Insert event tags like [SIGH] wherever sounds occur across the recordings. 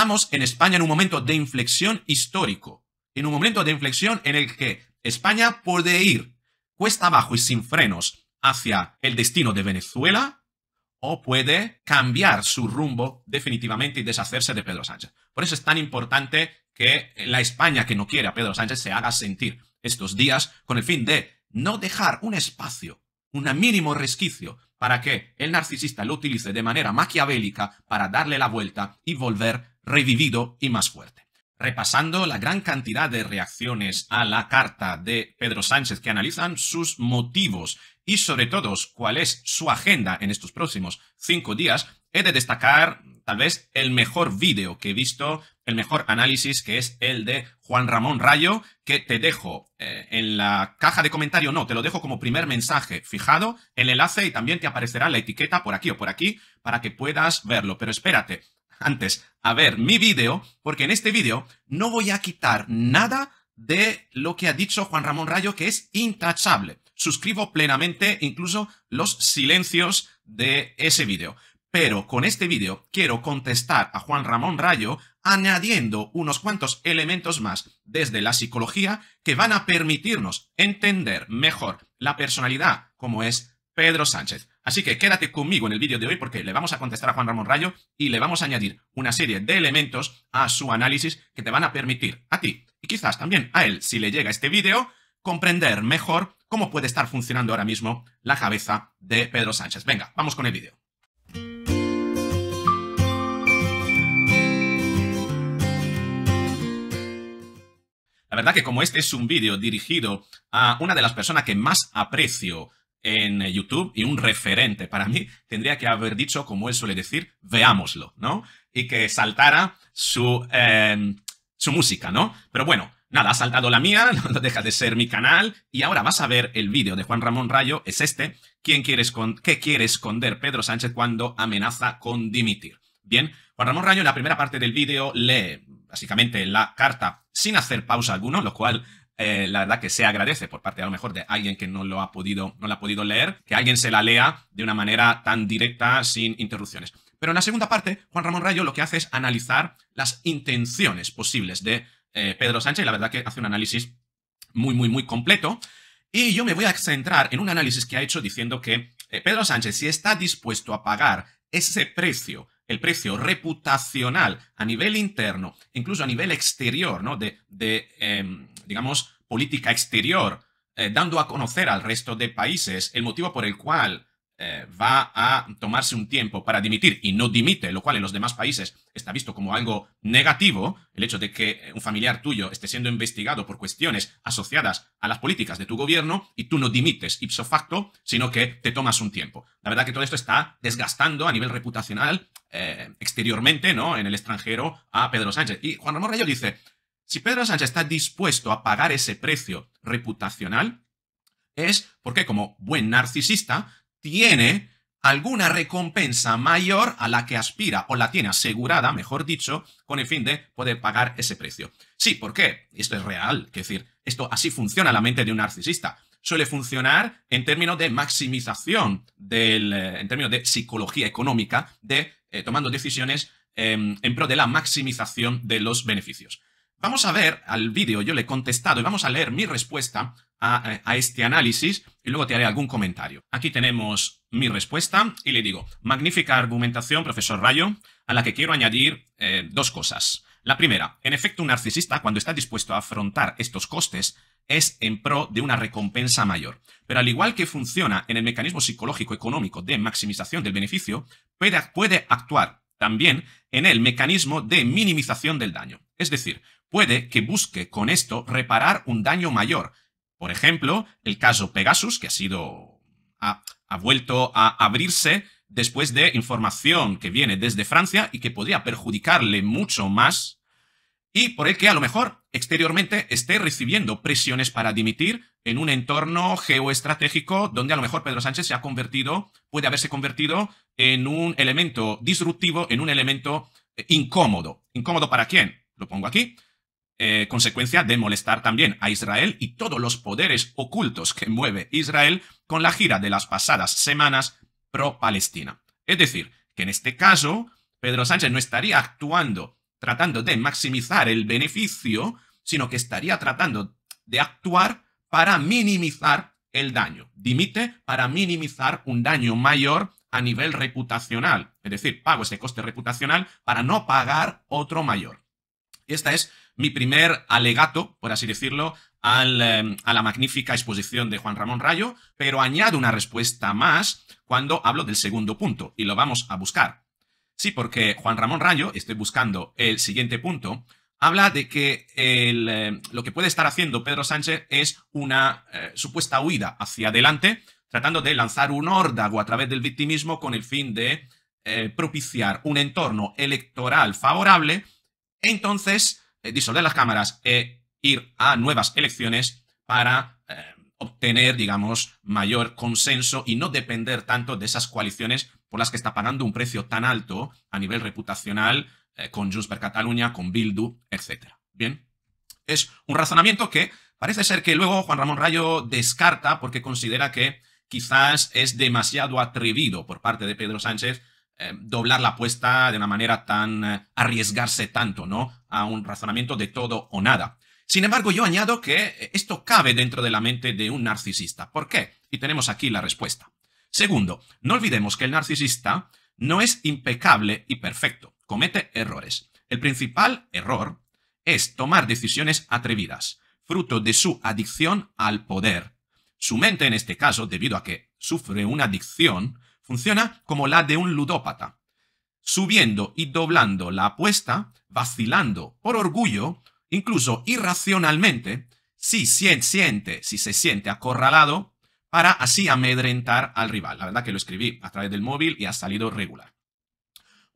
estamos en España en un momento de inflexión histórico, en un momento de inflexión en el que España puede ir cuesta abajo y sin frenos hacia el destino de Venezuela o puede cambiar su rumbo definitivamente y deshacerse de Pedro Sánchez. Por eso es tan importante que la España que no quiere a Pedro Sánchez se haga sentir estos días con el fin de no dejar un espacio, un mínimo resquicio para que el narcisista lo utilice de manera maquiavélica para darle la vuelta y volver revivido y más fuerte. Repasando la gran cantidad de reacciones a la carta de Pedro Sánchez que analizan sus motivos y sobre todo cuál es su agenda en estos próximos cinco días, he de destacar tal vez el mejor vídeo que he visto, el mejor análisis, que es el de Juan Ramón Rayo, que te dejo eh, en la caja de comentario, no, te lo dejo como primer mensaje fijado, el enlace y también te aparecerá la etiqueta por aquí o por aquí para que puedas verlo. Pero espérate, antes, a ver mi vídeo, porque en este vídeo no voy a quitar nada de lo que ha dicho Juan Ramón Rayo, que es intachable. Suscribo plenamente incluso los silencios de ese vídeo. Pero con este vídeo quiero contestar a Juan Ramón Rayo añadiendo unos cuantos elementos más desde la psicología que van a permitirnos entender mejor la personalidad como es Pedro Sánchez. Así que quédate conmigo en el vídeo de hoy porque le vamos a contestar a Juan Ramón Rayo y le vamos a añadir una serie de elementos a su análisis que te van a permitir a ti y quizás también a él, si le llega este vídeo, comprender mejor cómo puede estar funcionando ahora mismo la cabeza de Pedro Sánchez. Venga, vamos con el vídeo. La verdad que como este es un vídeo dirigido a una de las personas que más aprecio en YouTube y un referente para mí, tendría que haber dicho, como él suele decir, veámoslo, ¿no? Y que saltara su, em, su música, ¿no? Pero bueno, nada, ha saltado la mía, [LAUGHS] no deja de ser mi canal, y ahora vas a ver el vídeo de Juan Ramón Rayo, es este, ¿Quién quiere ¿qué quiere esconder Pedro Sánchez cuando amenaza con dimitir? Bien, Juan Ramón Rayo en la primera parte del vídeo lee básicamente la carta sin hacer pausa alguno, lo cual eh, la verdad que se agradece por parte a lo mejor de alguien que no lo ha podido, no la ha podido leer, que alguien se la lea de una manera tan directa, sin interrupciones. Pero en la segunda parte, Juan Ramón Rayo lo que hace es analizar las intenciones posibles de eh, Pedro Sánchez, y la verdad que hace un análisis muy, muy, muy completo. Y yo me voy a centrar en un análisis que ha hecho diciendo que eh, Pedro Sánchez, si está dispuesto a pagar ese precio el precio reputacional a nivel interno, incluso a nivel exterior, ¿no? De, em, digamos, política exterior, eh, dando a conocer al resto de países el motivo por el cual eh, va a tomarse un tiempo para dimitir y no dimite, lo cual en los demás países está visto como algo negativo, el hecho de que un familiar tuyo esté siendo investigado por cuestiones asociadas a las políticas de tu gobierno y tú no dimites ipso facto, sino que te tomas un tiempo. La verdad que todo esto está desgastando a nivel reputacional eh, exteriormente, ¿no? En el extranjero a Pedro Sánchez. Y Juan Ramón Rayo dice, si Pedro Sánchez está dispuesto a pagar ese precio reputacional, es porque como buen narcisista tiene alguna recompensa mayor a la que aspira o la tiene asegurada, mejor dicho, con el fin de poder pagar ese precio. Sí, ¿por qué? Esto es real, es decir, esto así funciona la mente de un narcisista. Suele funcionar en términos de maximización, del, eh, en términos de psicología económica, de eh, tomando decisiones em, en pro de la maximización de los beneficios. Vamos a ver al vídeo, yo le he contestado y vamos a leer mi respuesta a, este análisis y luego te haré algún comentario. Aquí tenemos mi respuesta y le digo, magnífica argumentación, profesor Rayo, a la que quiero añadir eh, dos cosas. La primera, en efecto, un narcisista, cuando está dispuesto a afrontar estos costes, es en pro de una recompensa mayor. Pero al igual que funciona en el mecanismo psicológico económico de maximización del beneficio, puede actuar también en el mecanismo de minimización del daño. Es decir, puede que busque con esto reparar un daño mayor. Por ejemplo, el caso Pegasus, que ha sido. ha, vuelto a abrirse después de información que viene desde Francia y que podría perjudicarle mucho más, y por el que a lo mejor exteriormente esté recibiendo presiones para dimitir en un entorno geoestratégico donde a lo mejor Pedro Sánchez se ha convertido, puede haberse convertido en un elemento disruptivo, en un elemento eh, incómodo. ¿Incómodo para quién? Lo pongo aquí. Eh, consecuencia de molestar también a Israel y todos los poderes ocultos que mueve Israel con la gira de las pasadas semanas pro-Palestina. Es decir, que en este caso, Pedro Sánchez no estaría actuando tratando de maximizar el beneficio, sino que estaría tratando de actuar para minimizar el daño. Dimite para minimizar un daño mayor a nivel reputacional. Es decir, pago ese coste reputacional para no pagar otro mayor. Esta es mi primer alegato, por así decirlo, em, a la magnífica exposición de Juan Ramón Rayo, pero añado una respuesta más cuando hablo del segundo punto, y lo vamos a buscar. Sí, porque Juan Ramón Rayo, estoy buscando el siguiente punto, habla de que em, lo que puede estar haciendo Pedro Sánchez es una eh, supuesta huida hacia adelante, tratando de lanzar un órdago a través del victimismo con el fin de eh, propiciar un entorno electoral favorable, entonces eh, disolver las cámaras e ir a nuevas elecciones para obtener, digamos, mayor consenso y no depender tanto de esas coaliciones por las que está pagando un precio tan alto a nivel reputacional eh, con Junts per Catalunya, con Bildu, etc. Bien, es un razonamiento que parece ser que luego Juan Ramón Rayo descarta porque considera que quizás es demasiado atrevido por parte de Pedro Sánchez eh, doblar la apuesta de una manera tan eh, arriesgarse tanto, ¿no? A un razonamiento de todo o nada. Sin embargo, yo añado que esto cabe dentro de la mente de un narcisista. ¿Por qué? Y tenemos aquí la respuesta. Segundo, no olvidemos que el narcisista no es impecable y perfecto, comete errores. El principal error es tomar decisiones atrevidas, fruto de su adicción al poder. Su mente, en este caso, debido a que sufre una adicción, funciona como la de un ludópata, subiendo y doblando la apuesta, vacilando por orgullo incluso irracionalmente, si siente, si se siente acorralado, para así amedrentar al rival. La verdad que lo escribí a través del móvil y ha salido regular.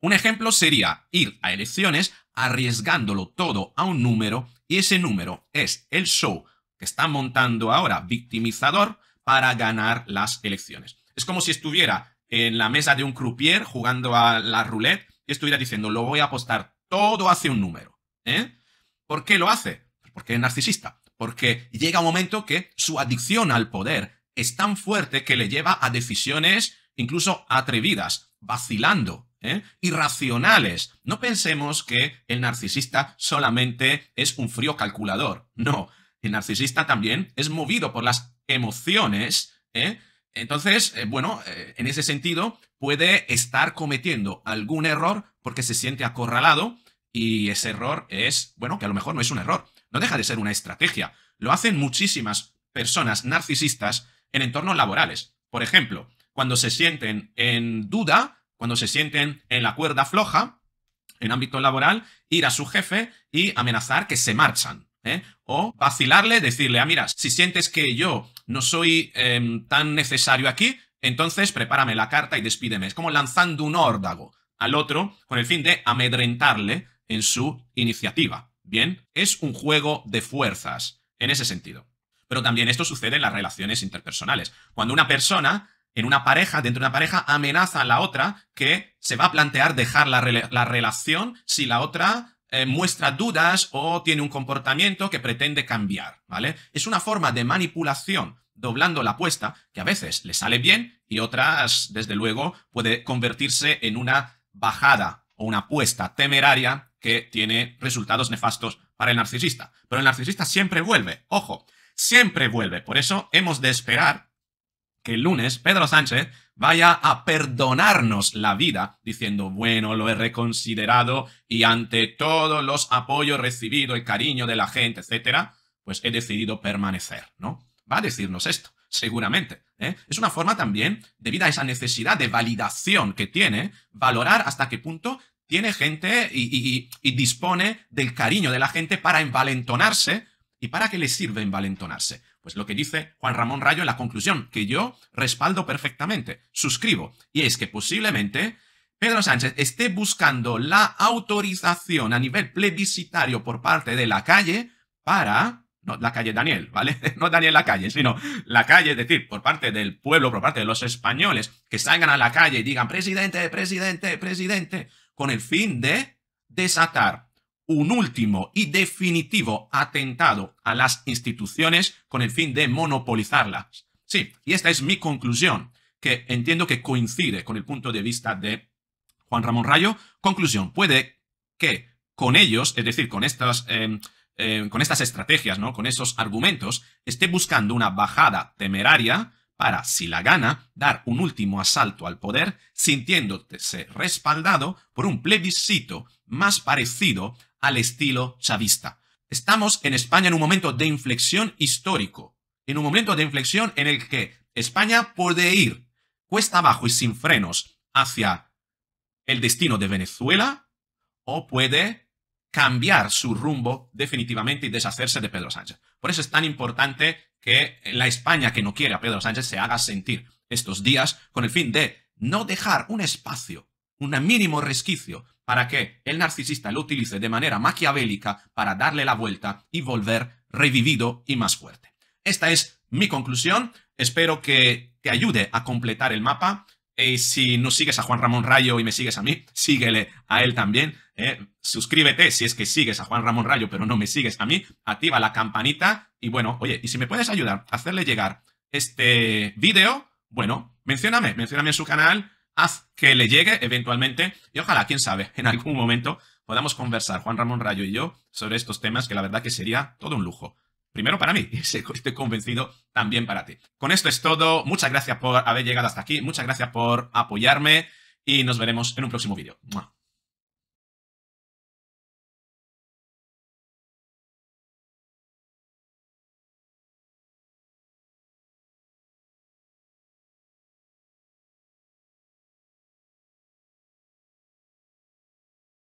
Un ejemplo sería ir a elecciones arriesgándolo todo a un número y ese número es el show que está montando ahora victimizador para ganar las elecciones. Es como si estuviera en la mesa de un croupier jugando a la roulette y estuviera diciendo lo voy a apostar todo hacia un número. ¿eh? ¿Por qué lo hace? Porque es narcisista. Porque llega un momento que su adicción al poder es tan fuerte que le lleva a decisiones incluso atrevidas, vacilando, ¿eh? irracionales. No pensemos que el narcisista solamente es un frío calculador. No, el narcisista también es movido por las emociones. ¿eh? Entonces, eh, bueno, eh, en ese sentido, puede estar cometiendo algún error porque se siente acorralado y ese error es, bueno, que a lo mejor no es un error, no deja de ser una estrategia. Lo hacen muchísimas personas narcisistas en entornos laborales. Por ejemplo, cuando se sienten en duda, cuando se sienten en la cuerda floja, en ámbito laboral, ir a su jefe y amenazar que se marchan. ¿Eh? O vacilarle, decirle, ah, mira, si sientes que yo no soy em, tan necesario aquí, entonces prepárame la carta y despídeme. Es como lanzando un órdago al otro con el fin de amedrentarle en su iniciativa. Bien, es un juego de fuerzas en ese sentido. Pero también esto sucede en las relaciones interpersonales. Cuando una persona en una pareja, dentro de una pareja, amenaza a la otra que se va a plantear dejar la, relación si la otra eh, muestra dudas o tiene un comportamiento que pretende cambiar, ¿vale? Es una forma de manipulación doblando la apuesta que a veces le sale bien y otras, desde luego, puede convertirse en una bajada o una apuesta temeraria que tiene resultados nefastos para el narcisista. Pero el narcisista siempre vuelve, ojo, siempre vuelve. Por eso hemos de esperar que el lunes Pedro Sánchez vaya a perdonarnos la vida diciendo, bueno, lo he reconsiderado y ante todos los apoyos recibidos, el cariño de la gente, etcétera, pues he decidido permanecer, ¿no? Va a decirnos esto, seguramente. ¿eh? Es una forma también, debido a esa necesidad de validación que tiene, valorar hasta qué punto tiene gente y, dispone del cariño de la gente para envalentonarse. ¿Y para qué le sirve envalentonarse? Pues lo que dice Juan Ramón Rayo en la conclusión, que yo respaldo perfectamente, suscribo, y es que posiblemente Pedro Sánchez esté buscando la autorización a nivel plebiscitario por parte de la calle para no la calle Daniel, ¿vale? [LAUGHS] No Daniel la calle, sino la calle, es decir, por parte del pueblo, por parte de los españoles, que salgan a la calle y digan, presidente, presidente, presidente, con el fin de desatar un último y definitivo atentado a las instituciones con el fin de monopolizarlas. Sí, y esta es mi conclusión, que entiendo que coincide con el punto de vista de Juan Ramón Rayo. Conclusión, puede que con ellos, es decir, con estas, em, em, con estas estrategias, ¿no? Con esos argumentos, esté buscando una bajada temeraria para, si la gana, dar un último asalto al poder, sintiéndose respaldado por un plebiscito más parecido al estilo chavista. Estamos en España en un momento de inflexión histórico, en un momento de inflexión en el que España puede ir cuesta abajo y sin frenos hacia el destino de Venezuela o puede cambiar su rumbo definitivamente y deshacerse de Pedro Sánchez. Por eso es tan importante que la España que no quiere a Pedro Sánchez se haga sentir estos días con el fin de no dejar un espacio, un mínimo resquicio para que el narcisista lo utilice de manera maquiavélica para darle la vuelta y volver revivido y más fuerte. Esta es mi conclusión. Espero que te ayude a completar el mapa. Y si no sigues a Juan Ramón Rayo y me sigues a mí, síguele a él también. ¿eh? suscríbete si es que sigues a Juan Ramón Rayo, pero no me sigues a mí. Activa la campanita. Y bueno, oye, y si me puedes ayudar a hacerle llegar este vídeo, bueno, mencióname, mencióname en su canal, haz que le llegue eventualmente y ojalá, quién sabe, [LAUGHS] en algún momento podamos conversar Juan Ramón Rayo y yo sobre estos temas que la verdad que sería todo un lujo. Primero para mí, [LAUGHS] y estoy convencido también para ti. Con esto es todo. Muchas gracias por haber llegado hasta aquí. Muchas gracias por apoyarme y nos veremos en un próximo vídeo.